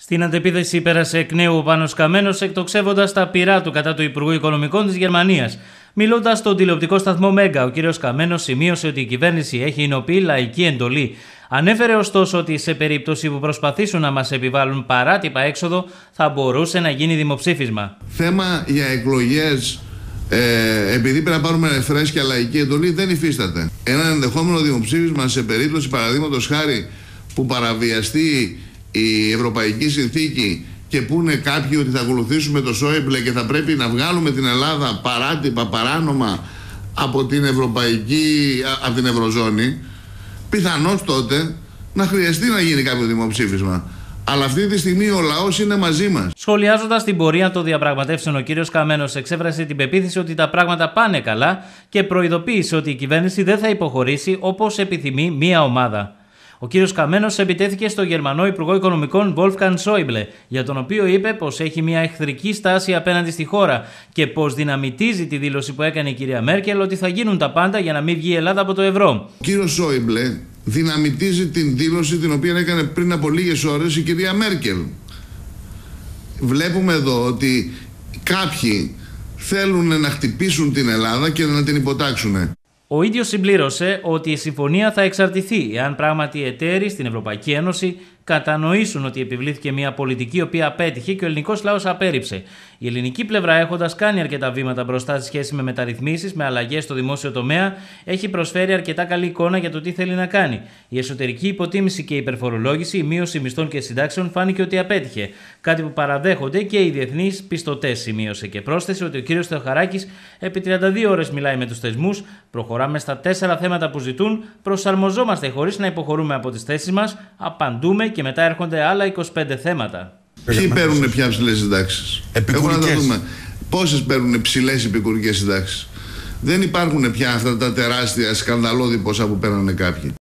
Στην αντεπίθεση πέρασε εκ νέου ο Πάνος Καμένος εκτοξεύοντας τα πειρά του κατά του Υπουργού Οικονομικών της Γερμανίας. Μιλώντας στον τηλεοπτικό σταθμό Μέγκα, ο κ. Καμένος σημείωσε ότι η κυβέρνηση έχει εινοποιεί λαϊκή εντολή. Ανέφερε ωστόσο ότι σε περίπτωση που προσπαθήσουν να μας επιβάλλουν παράτυπα έξοδο, θα μπορούσε να γίνει δημοψήφισμα. Θέμα για εκλογές, ε, επειδή πρέπει να πάρουμε φρέσκια λαϊκή εντολή, δεν υφίσταται. Ένα ενδεχόμενο δημοψήφισμα σε περίπτωση παραδείγματος χάρη που παραβιαστεί η Ευρωπαϊκή Συνθήκη και πούνε κάποιοι ότι θα ακολουθήσουμε το Σόιμπλε και θα πρέπει να βγάλουμε την Ελλάδα παράτυπα, παράνομα από την Ευρωπαϊκή, από την Ευρωζώνη, πιθανώς τότε να χρειαστεί να γίνει κάποιο δημοψήφισμα. Αλλά αυτή τη στιγμή ο λαός είναι μαζί μας. Σχολιάζοντας την πορεία των διαπραγματεύσεων, ο κ. Καμένος εξέφρασε την πεποίθηση ότι τα πράγματα πάνε καλά και προειδοποίησε ότι η κυβέρνηση δεν θα υποχωρήσει όπως επιθυμεί μία ομάδα. Ο κύριος Καμένος επιτέθηκε στο Γερμανό Υπουργό Οικονομικών Wolfgang Schäuble, για τον οποίο είπε πως έχει μια εχθρική στάση απέναντι στη χώρα και πως δυναμητίζει τη δήλωση που έκανε η κυρία Μέρκελ ότι θα γίνουν τα πάντα για να μην βγει η Ελλάδα από το ευρώ. Ο κύριος Σόιμπλε δυναμητίζει την δήλωση την οποία έκανε πριν από λίγες ώρες η κυρία Μέρκελ. Βλέπουμε εδώ ότι κάποιοι θέλουν να χτυπήσουν την Ελλάδα και να την υποτάξουν. Ο ίδιος συμπλήρωσε ότι η συμφωνία θα εξαρτηθεί εάν πράγματι οι εταίροι στην Ευρωπαϊκή Ένωση κατανοήσουν ότι επιβλήθηκε μια πολιτική η οποία απέτυχε και ο ελληνικός λαός απέρριψε. Η ελληνική πλευρά, έχοντας κάνει αρκετά βήματα μπροστά σε σχέση με μεταρρυθμίσεις, με αλλαγές στο δημόσιο τομέα, έχει προσφέρει αρκετά καλή εικόνα για το τι θέλει να κάνει. Η εσωτερική υποτίμηση και η υπερφορολόγηση, η μείωση μισθών και συντάξεων φάνηκε ότι απέτυχε. Κάτι που παραδέχονται και οι διεθνείς πιστωτές, σημείωσε και πρόσθεσε ότι ο κ. Θεοχαράκης επί 32 ώρες μιλάει με τους θεσμούς, προχωράμε στα τέσσερα θέματα που ζητούν, προσαρμοζόμαστε χωρίς να υποχωρούμε από τις θέσεις μας, απαντούμε και μετά έρχονται άλλα 25 θέματα. Ποιοι παίρνουν πια ψηλές συντάξεις; Έχουμε να τα δούμε. Πόσες παίρνουν ψηλές επικουρικές συντάξεις; Δεν υπάρχουν πια αυτά τα τεράστια σκανδαλώδη ποσά που παίρνανε κάποιοι.